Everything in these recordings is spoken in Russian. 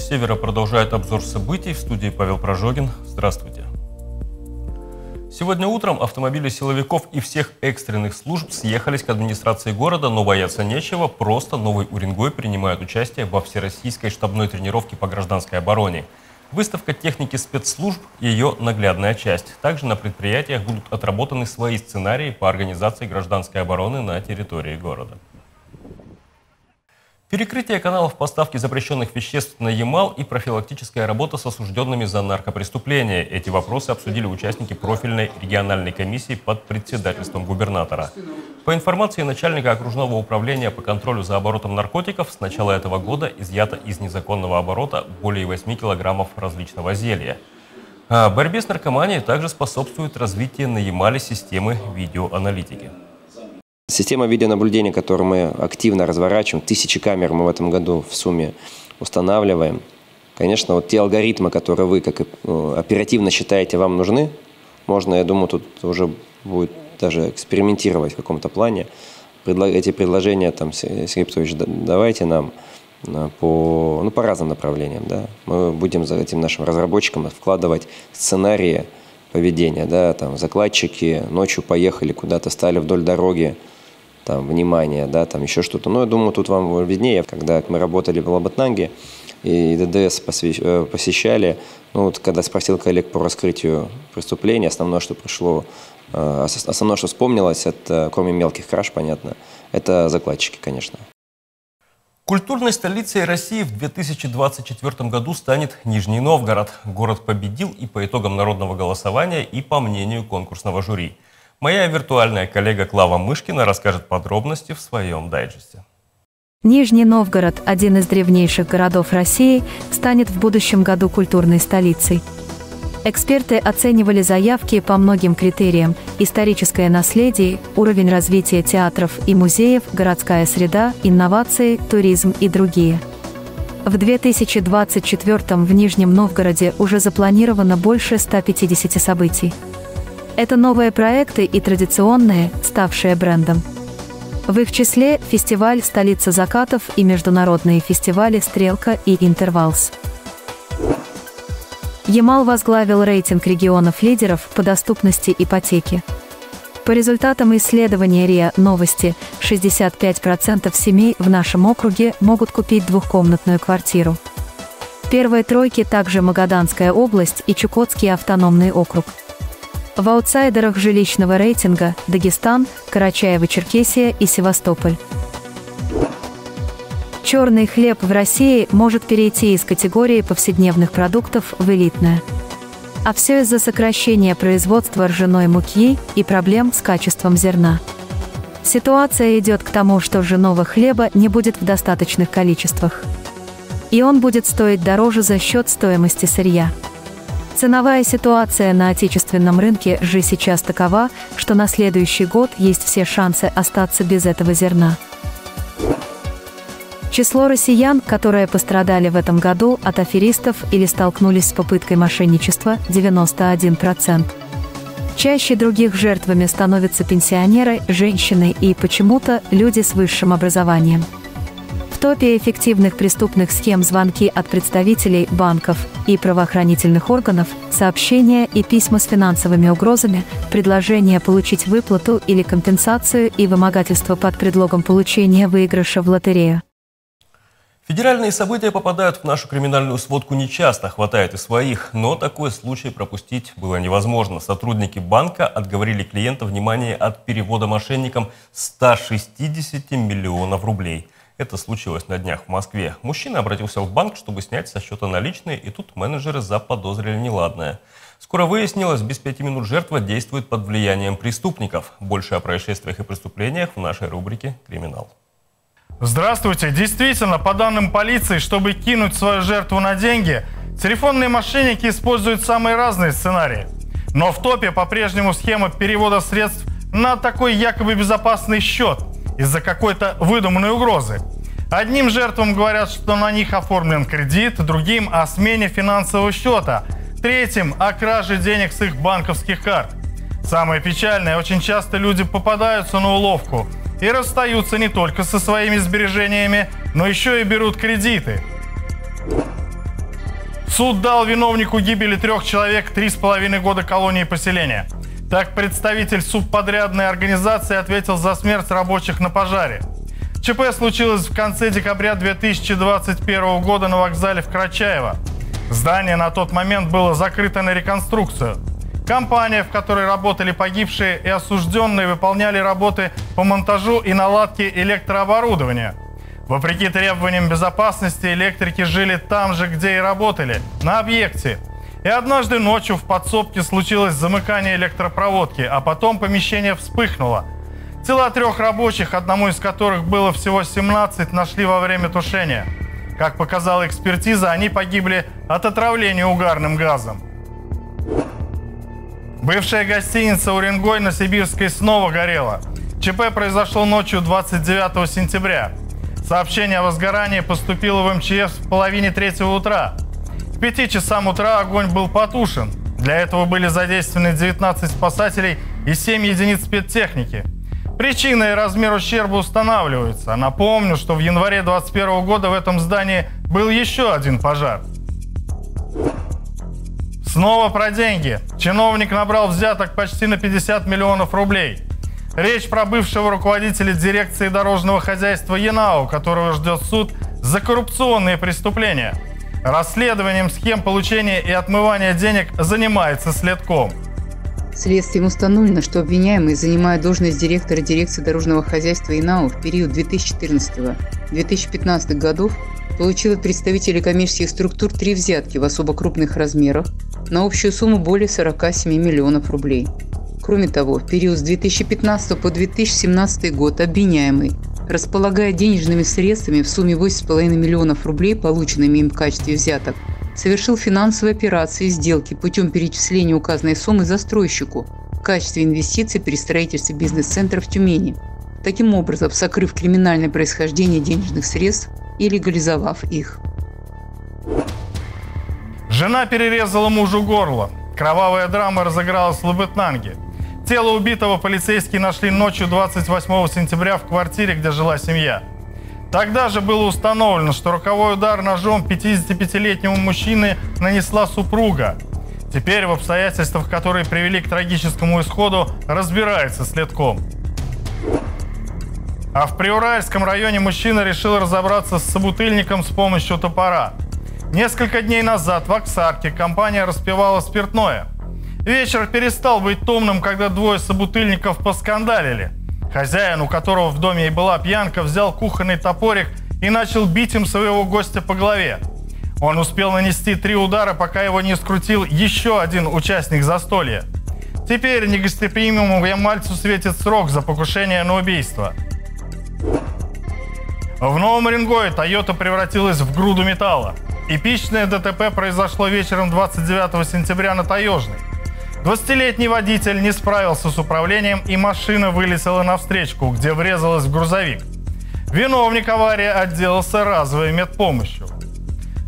«Пульс Севера» продолжает обзор событий. В студии Павел Прожогин. Здравствуйте. Сегодня утром автомобили силовиков и всех экстренных служб съехались к администрации города, но бояться нечего. Просто Новый Уренгой принимает участие во всероссийской штабной тренировке по гражданской обороне. Выставка техники спецслужб – ее наглядная часть. Также на предприятиях будут отработаны свои сценарии по организации гражданской обороны на территории города. Перекрытие каналов поставки запрещенных веществ на Ямал и профилактическая работа с осужденными за наркопреступления. Эти вопросы обсудили участники профильной региональной комиссии под председательством губернатора. По информации начальника окружного управления по контролю за оборотом наркотиков, с начала этого года изъято из незаконного оборота более 8 килограммов различного зелья. А борьбе с наркоманией также способствует развитие на Ямале системы видеоаналитики. Система видеонаблюдения, которую мы активно разворачиваем, тысячи камер мы в этом году в сумме устанавливаем. Конечно, вот те алгоритмы, которые вы как э, оперативно считаете вам нужны, можно, я думаю, тут уже будет даже экспериментировать в каком-то плане. Эти предложения, там, Сергей Петрович, давайте нам э, по, ну, по разным направлениям. Да. Мы будем за этим нашим разработчикам вкладывать сценарии поведения. Да, там, закладчики ночью поехали куда-то, стали вдоль дороги, там, внимание, да, там еще что-то. Но я думаю, тут вам виднее, когда мы работали в Лабатнанге, и ДДС э, посещали, ну вот когда спросил коллег по раскрытию преступления, основное, что пришло, э, основное, что вспомнилось, это, кроме мелких краж, понятно, это закладчики, конечно. Культурной столицей России в 2024 году станет Нижний Новгород. Город победил и по итогам народного голосования, и по мнению конкурсного жюри – Моя виртуальная коллега Клава Мышкина расскажет подробности в своем дайджесте. Нижний Новгород, один из древнейших городов России, станет в будущем году культурной столицей. Эксперты оценивали заявки по многим критериям – историческое наследие, уровень развития театров и музеев, городская среда, инновации, туризм и другие. В 2024 в Нижнем Новгороде уже запланировано больше 150 событий. Это новые проекты и традиционные, ставшие брендом. В их числе фестиваль «Столица закатов» и международные фестивали «Стрелка» и «Интервалс». Ямал возглавил рейтинг регионов-лидеров по доступности ипотеки. По результатам исследования РИА «Новости» 65% семей в нашем округе могут купить двухкомнатную квартиру. В первой тройке также Магаданская область и Чукотский автономный округ – в аутсайдерах жилищного рейтинга – Дагестан, Карачаево-Черкесия и Севастополь. Черный хлеб в России может перейти из категории повседневных продуктов в элитное. А все из-за сокращения производства ржаной муки и проблем с качеством зерна. Ситуация идет к тому, что ржаного хлеба не будет в достаточных количествах. И он будет стоить дороже за счет стоимости сырья. Ценовая ситуация на отечественном рынке же сейчас такова, что на следующий год есть все шансы остаться без этого зерна. Число россиян, которые пострадали в этом году от аферистов или столкнулись с попыткой мошенничества – 91%. Чаще других жертвами становятся пенсионеры, женщины и почему-то люди с высшим образованием топе эффективных преступных схем звонки от представителей банков и правоохранительных органов, сообщения и письма с финансовыми угрозами, предложение получить выплату или компенсацию и вымогательство под предлогом получения выигрыша в лотерею. Федеральные события попадают в нашу криминальную сводку нечасто, хватает и своих, но такой случай пропустить было невозможно. Сотрудники банка отговорили клиента внимания от перевода мошенникам 160 миллионов рублей – это случилось на днях в Москве. Мужчина обратился в банк, чтобы снять со счета наличные, и тут менеджеры заподозрили неладное. Скоро выяснилось, без пяти минут жертва действует под влиянием преступников. Больше о происшествиях и преступлениях в нашей рубрике «Криминал». Здравствуйте! Действительно, по данным полиции, чтобы кинуть свою жертву на деньги, телефонные мошенники используют самые разные сценарии. Но в топе по-прежнему схема перевода средств на такой якобы безопасный счет – из-за какой-то выдуманной угрозы. Одним жертвам говорят, что на них оформлен кредит, другим о смене финансового счета, третьим о краже денег с их банковских карт. Самое печальное, очень часто люди попадаются на уловку и расстаются не только со своими сбережениями, но еще и берут кредиты. Суд дал виновнику гибели трех человек три с половиной года колонии поселения. Так представитель субподрядной организации ответил за смерть рабочих на пожаре. ЧП случилось в конце декабря 2021 года на вокзале в Карачаево. Здание на тот момент было закрыто на реконструкцию. Компания, в которой работали погибшие и осужденные, выполняли работы по монтажу и наладке электрооборудования – Вопреки требованиям безопасности, электрики жили там же, где и работали, на объекте. И однажды ночью в подсобке случилось замыкание электропроводки, а потом помещение вспыхнуло. Тела трех рабочих, одному из которых было всего 17, нашли во время тушения. Как показала экспертиза, они погибли от отравления угарным газом. Бывшая гостиница «Уренгой» на Сибирской снова горела. ЧП произошло ночью 29 сентября. Сообщение о возгорании поступило в МЧС в половине третьего утра. К пяти часам утра огонь был потушен. Для этого были задействованы 19 спасателей и 7 единиц спецтехники. Причина и размер ущерба устанавливаются. Напомню, что в январе 2021 года в этом здании был еще один пожар. Снова про деньги. Чиновник набрал взяток почти на 50 миллионов рублей. Речь про бывшего руководителя дирекции дорожного хозяйства ЯНАУ, которого ждет суд за коррупционные преступления. Расследованием схем получения и отмывания денег занимается следком. Следствием установлено, что обвиняемый, занимая должность директора дирекции дорожного хозяйства ИНАУ в период 2014-2015 годов, получил от представителей коммерческих структур три взятки в особо крупных размерах на общую сумму более 47 миллионов рублей. Кроме того, в период с 2015 по 2017 год обвиняемый, располагая денежными средствами в сумме 8,5 миллионов рублей, полученными им в качестве взяток, совершил финансовые операции и сделки путем перечисления указанной суммы застройщику в качестве инвестиций при строительстве бизнес-центра в Тюмени, таким образом сокрыв криминальное происхождение денежных средств и легализовав их. Жена перерезала мужу горло. Кровавая драма разыгралась в Лабытнанге. Тело убитого полицейские нашли ночью 28 сентября в квартире, где жила семья. Тогда же было установлено, что роковой удар ножом 55-летнему мужчины нанесла супруга. Теперь в обстоятельствах, которые привели к трагическому исходу, разбирается следком. А в Приуральском районе мужчина решил разобраться с собутыльником с помощью топора. Несколько дней назад в Оксарке компания распивала спиртное – Вечер перестал быть томным, когда двое собутыльников поскандалили. Хозяин, у которого в доме и была пьянка, взял кухонный топорик и начал бить им своего гостя по голове. Он успел нанести три удара, пока его не скрутил еще один участник застолья. Теперь негостеприимному Ямальцу светит срок за покушение на убийство. В Новом Рингое Toyota превратилась в груду металла. Эпичное ДТП произошло вечером 29 сентября на Таежной. 20-летний водитель не справился с управлением и машина вылетела на встречку, где врезалась в грузовик. Виновник аварии отделался разовой медпомощью.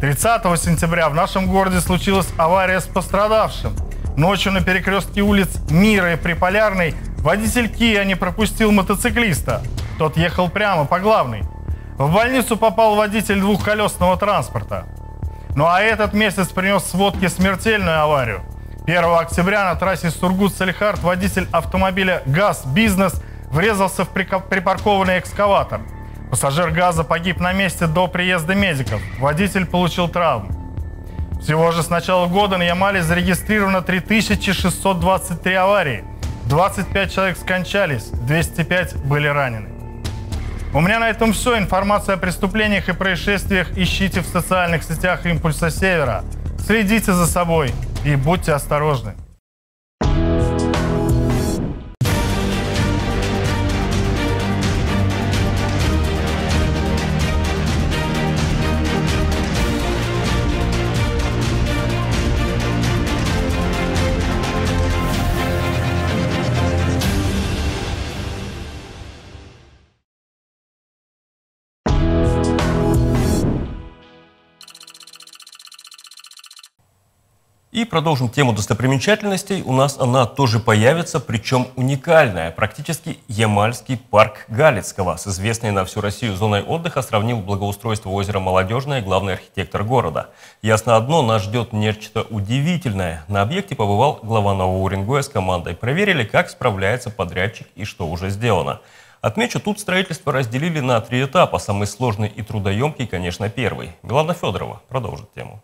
30 сентября в нашем городе случилась авария с пострадавшим. Ночью на перекрестке улиц Мира и Приполярной водитель Кия не пропустил мотоциклиста. Тот ехал прямо по главной. В больницу попал водитель двухколесного транспорта. Ну а этот месяц принес сводки смертельную аварию – 1 октября на трассе Сургут-Салихард водитель автомобиля «ГАЗ Бизнес» врезался в припаркованный экскаватор. Пассажир «ГАЗа» погиб на месте до приезда медиков. Водитель получил травму. Всего же с начала года на Ямале зарегистрировано 3623 аварии. 25 человек скончались, 205 были ранены. У меня на этом все. Информация о преступлениях и происшествиях ищите в социальных сетях «Импульса Севера». Следите за собой и будьте осторожны. И продолжим тему достопримечательностей. У нас она тоже появится, причем уникальная. Практически Ямальский парк Галицкого с известной на всю Россию зоной отдыха сравнил благоустройство озера Молодежное главный архитектор города. Ясно одно, нас ждет нечто удивительное. На объекте побывал глава Нового Уренгоя с командой. Проверили, как справляется подрядчик и что уже сделано. Отмечу, тут строительство разделили на три этапа. Самый сложный и трудоемкий, конечно, первый. Милана Федорова продолжит тему.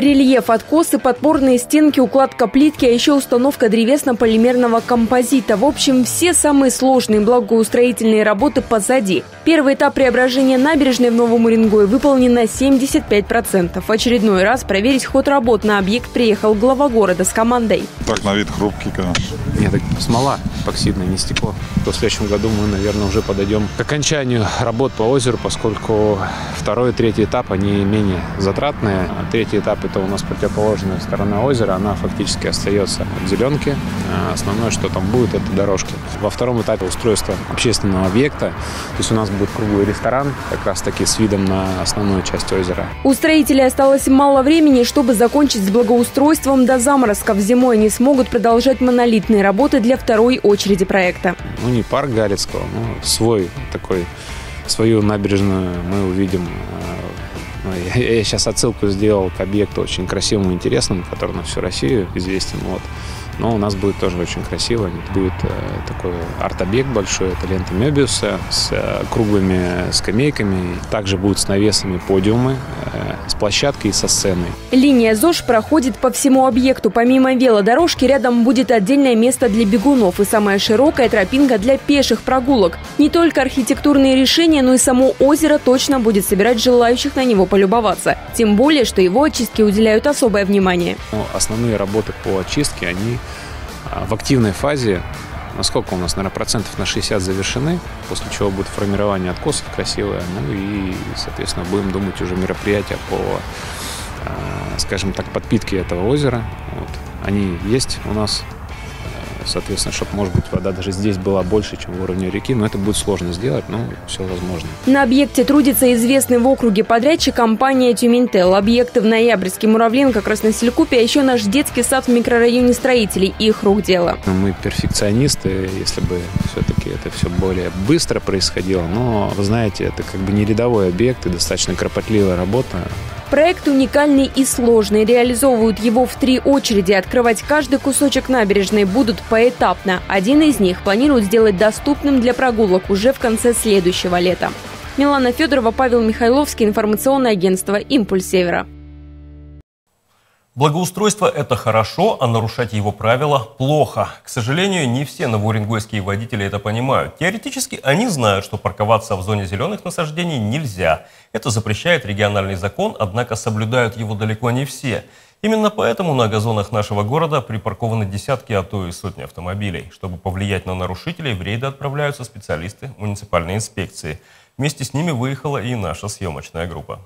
Рельеф, откосы, подпорные стенки, укладка плитки, а еще установка древесно-полимерного композита. В общем, все самые сложные благоустроительные работы позади. Первый этап преображения набережной в Новом Уренгое выполнен на 75%. В очередной раз проверить ход работ на объект приехал глава города с командой. Так на вид хрупкий, конечно. Нет, так смола эпоксидная, не стекло. То в следующем году мы, наверное, уже подойдем к окончанию работ по озеру, поскольку второй и третий этап, они менее затратные. А третий этап это у нас противоположная сторона озера, она фактически остается от зеленки. А основное, что там будет, это дорожки. Во втором этапе устройство общественного объекта, то есть у нас будет круглый ресторан, как раз таки с видом на основную часть озера. У строителей осталось мало времени, чтобы закончить с благоустройством до заморозков. Зимой они смогут продолжать монолитные работы для второй очереди проекта. Ну, не парк Галицкого, но свой такой, свою набережную мы увидим ну, я, я сейчас отсылку сделал к объекту очень красивому интересному, который на всю Россию известен. Вот. Но у нас будет тоже очень красиво. Будет э, такой арт-объект большой. Это лента Мебиуса с э, круглыми скамейками. Также будут с навесами подиумы, э, с площадкой и со сценой. Линия ЗОЖ проходит по всему объекту. Помимо велодорожки, рядом будет отдельное место для бегунов и самая широкая тропинка для пеших прогулок. Не только архитектурные решения, но и само озеро точно будет собирать желающих на него полюбоваться. Тем более, что его очистке уделяют особое внимание. Ну, основные работы по очистке, они в активной фазе, насколько у нас, наверное, процентов на 60 завершены, после чего будет формирование откосов красивое, ну и, соответственно, будем думать уже мероприятия по, а, скажем так, подпитке этого озера. Вот. Они есть у нас соответственно, чтобы, может быть, вода даже здесь была больше, чем в уровне реки, но это будет сложно сделать, но все возможно. На объекте трудится известный в округе подрядчик компания Тюментел. Объекты в Ноябрьске, Муравленко, Красноселькупе, а еще наш детский сад в микрорайоне строителей. Их рук дело. Мы перфекционисты, если бы все-таки это все более быстро происходило, но, вы знаете, это как бы не рядовой объект и достаточно кропотливая работа. Проект уникальный и сложный. Реализовывают его в три очереди. Открывать каждый кусочек набережной будут поэтапно. Один из них планируют сделать доступным для прогулок уже в конце следующего лета. Милана Федорова, Павел Михайловский, информационное агентство «Импульс Севера». Благоустройство – это хорошо, а нарушать его правила – плохо. К сожалению, не все новоуренгойские водители это понимают. Теоретически они знают, что парковаться в зоне зеленых насаждений нельзя. Это запрещает региональный закон, однако соблюдают его далеко не все. Именно поэтому на газонах нашего города припаркованы десятки, а то и сотни автомобилей. Чтобы повлиять на нарушителей, в рейды отправляются специалисты муниципальной инспекции. Вместе с ними выехала и наша съемочная группа.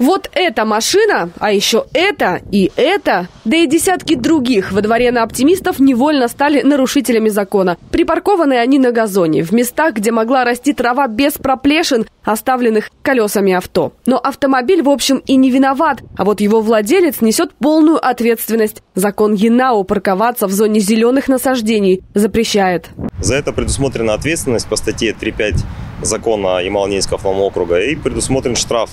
Вот эта машина, а еще это и это, да и десятки других во дворе на оптимистов невольно стали нарушителями закона. Припаркованы они на газоне, в местах, где могла расти трава без проплешин, оставленных колесами авто. Но автомобиль, в общем, и не виноват, а вот его владелец несет полную ответственность. Закон ЕНАУ парковаться в зоне зеленых насаждений запрещает. За это предусмотрена ответственность по статье 3.5 закона Ямало-Ненецкого округа и предусмотрен штраф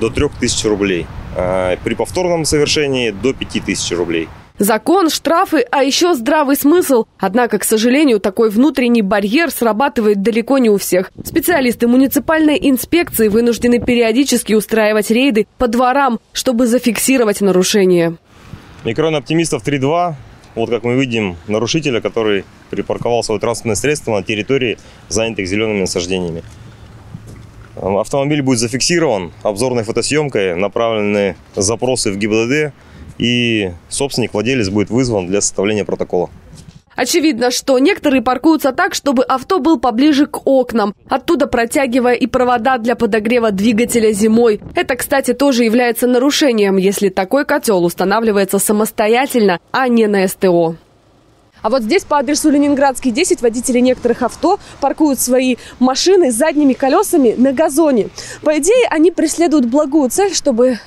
до 3000 рублей. А при повторном совершении до 5000 рублей. Закон, штрафы, а еще здравый смысл. Однако, к сожалению, такой внутренний барьер срабатывает далеко не у всех. Специалисты муниципальной инспекции вынуждены периодически устраивать рейды по дворам, чтобы зафиксировать нарушения. Микрон оптимистов 3.2. Вот как мы видим нарушителя, который припарковал свое транспортное средство на территории, занятых зелеными насаждениями. Автомобиль будет зафиксирован обзорной фотосъемкой, направлены запросы в ГИБДД, и собственник, владелец будет вызван для составления протокола. Очевидно, что некоторые паркуются так, чтобы авто был поближе к окнам, оттуда протягивая и провода для подогрева двигателя зимой. Это, кстати, тоже является нарушением, если такой котел устанавливается самостоятельно, а не на СТО. А вот здесь по адресу Ленинградский 10 водители некоторых авто паркуют свои машины с задними колесами на газоне. По идее, они преследуют благую цель, чтобы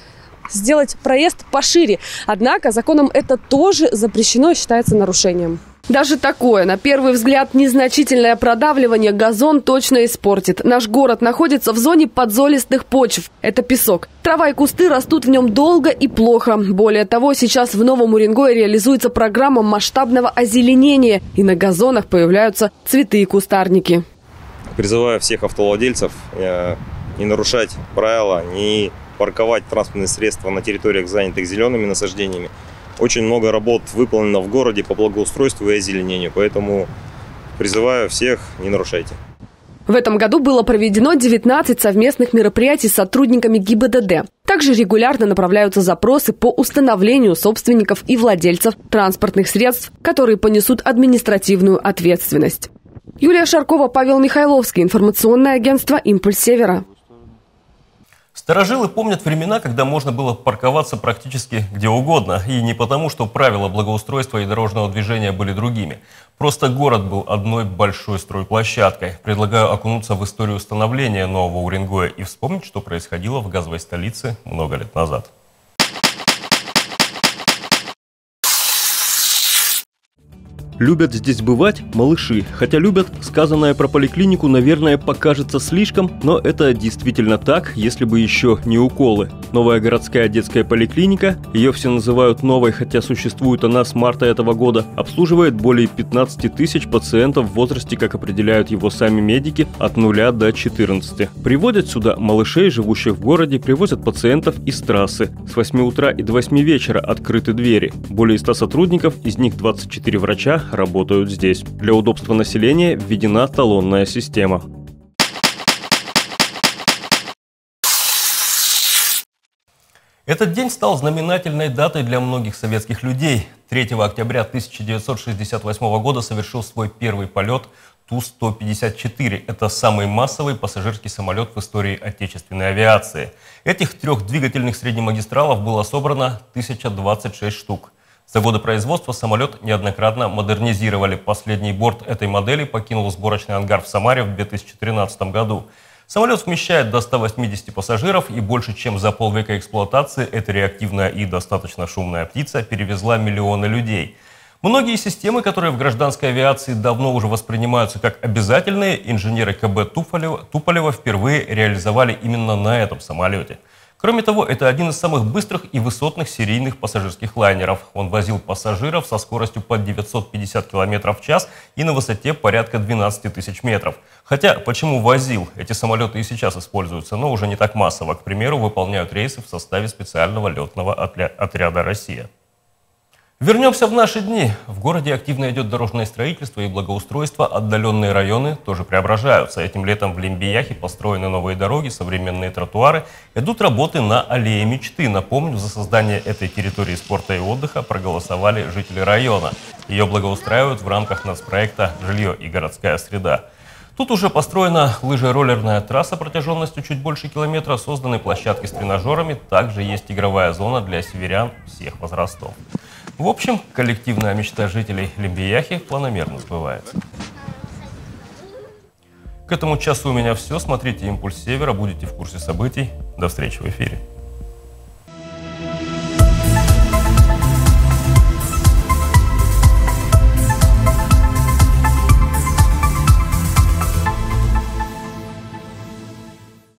сделать проезд пошире. Однако законом это тоже запрещено и считается нарушением. Даже такое, на первый взгляд, незначительное продавливание газон точно испортит. Наш город находится в зоне подзолистых почв. Это песок. Трава и кусты растут в нем долго и плохо. Более того, сейчас в Новом Уренгое реализуется программа масштабного озеленения. И на газонах появляются цветы и кустарники. Призываю всех автовладельцев э, не нарушать правила, не парковать транспортные средства на территориях, занятых зелеными насаждениями. Очень много работ выполнено в городе по благоустройству и озеленению, поэтому призываю всех, не нарушайте. В этом году было проведено 19 совместных мероприятий с сотрудниками ГИБДД. Также регулярно направляются запросы по установлению собственников и владельцев транспортных средств, которые понесут административную ответственность. Юлия Шаркова, Павел Михайловский, информационное агентство «Импульс Севера». Старожилы помнят времена, когда можно было парковаться практически где угодно. И не потому, что правила благоустройства и дорожного движения были другими. Просто город был одной большой стройплощадкой. Предлагаю окунуться в историю становления Нового Уренгоя и вспомнить, что происходило в газовой столице много лет назад. Любят здесь бывать малыши. Хотя любят, сказанное про поликлинику, наверное, покажется слишком, но это действительно так, если бы еще не уколы. Новая городская детская поликлиника, ее все называют новой, хотя существует она с марта этого года, обслуживает более 15 тысяч пациентов в возрасте, как определяют его сами медики, от 0 до 14. Приводят сюда малышей, живущих в городе, привозят пациентов из трассы. С 8 утра и до 8 вечера открыты двери. Более 100 сотрудников, из них 24 врача, работают здесь. Для удобства населения введена талонная система. Этот день стал знаменательной датой для многих советских людей. 3 октября 1968 года совершил свой первый полет Ту-154. Это самый массовый пассажирский самолет в истории отечественной авиации. Этих трех двигательных среднемагистралов было собрано 1026 штук. За годы производства самолет неоднократно модернизировали. Последний борт этой модели покинул сборочный ангар в Самаре в 2013 году. Самолет вмещает до 180 пассажиров и больше чем за полвека эксплуатации эта реактивная и достаточно шумная птица перевезла миллионы людей. Многие системы, которые в гражданской авиации давно уже воспринимаются как обязательные, инженеры КБ Туполева, Туполева впервые реализовали именно на этом самолете – Кроме того, это один из самых быстрых и высотных серийных пассажирских лайнеров. Он возил пассажиров со скоростью под 950 км в час и на высоте порядка 12 тысяч метров. Хотя, почему возил? Эти самолеты и сейчас используются, но уже не так массово. К примеру, выполняют рейсы в составе специального летного отряда «Россия». Вернемся в наши дни. В городе активно идет дорожное строительство и благоустройство. Отдаленные районы тоже преображаются. Этим летом в Лимбияхе построены новые дороги, современные тротуары. Идут работы на аллее мечты. Напомню, за создание этой территории спорта и отдыха проголосовали жители района. Ее благоустраивают в рамках нацпроекта «Жилье и городская среда». Тут уже построена лыжероллерная трасса протяженностью чуть больше километра, созданы площадки с тренажерами, также есть игровая зона для северян всех возрастов. В общем, коллективная мечта жителей Лимбияхи планомерно сбывается. К этому часу у меня все. Смотрите «Импульс Севера», будете в курсе событий. До встречи в эфире.